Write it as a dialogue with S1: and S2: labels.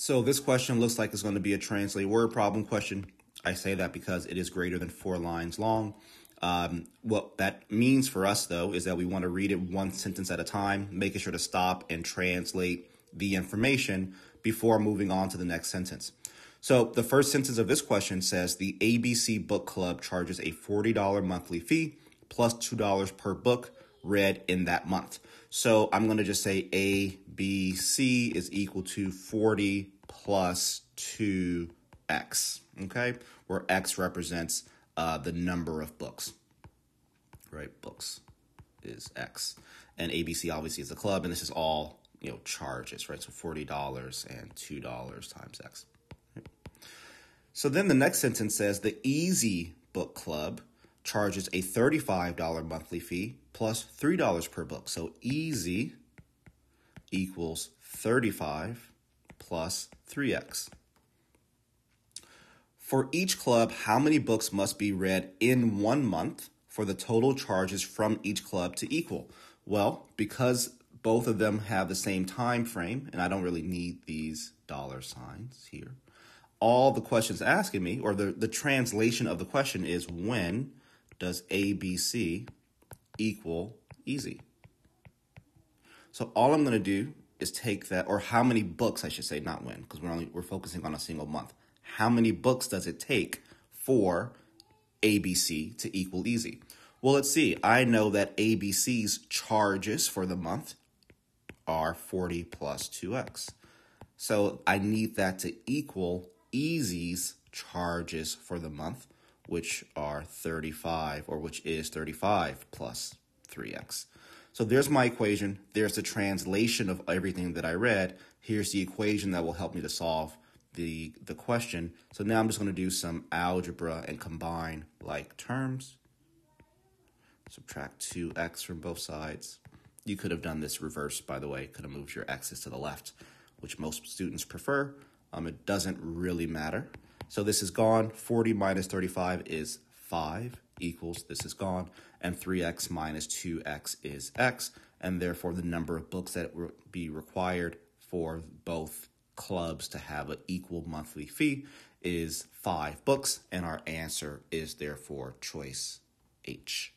S1: So this question looks like it's going to be a translate word problem question. I say that because it is greater than four lines long. Um, what that means for us, though, is that we want to read it one sentence at a time, making sure to stop and translate the information before moving on to the next sentence. So the first sentence of this question says the ABC Book Club charges a $40 monthly fee plus $2 per book read in that month. So I'm going to just say ABC is equal to 40 plus 2x, okay? Where x represents uh, the number of books, right? Books is x. And ABC obviously is a club, and this is all, you know, charges, right? So $40 and $2 times x. So then the next sentence says the Easy Book Club charges a $35 monthly fee plus $3 per book. So easy equals 35 plus 3x. For each club, how many books must be read in one month for the total charges from each club to equal? Well, because both of them have the same time frame, and I don't really need these dollar signs here, all the question's asking me, or the, the translation of the question is when does ABC equal easy? So all I'm going to do is take that, or how many books I should say, not when, because we're only we're focusing on a single month. How many books does it take for ABC to equal easy? Well, let's see. I know that ABC's charges for the month are 40 plus 2x. So I need that to equal easy's charges for the month, which are 35, or which is 35 plus 3x. So there's my equation. There's the translation of everything that I read. Here's the equation that will help me to solve the, the question. So now I'm just going to do some algebra and combine like terms. Subtract 2x from both sides. You could have done this reverse, by the way. Could have moved your x's to the left, which most students prefer. Um, it doesn't really matter. So this is gone. 40 minus 35 is 5 equals, this is gone, and 3x minus 2x is x, and therefore the number of books that will be required for both clubs to have an equal monthly fee is 5 books, and our answer is therefore choice H.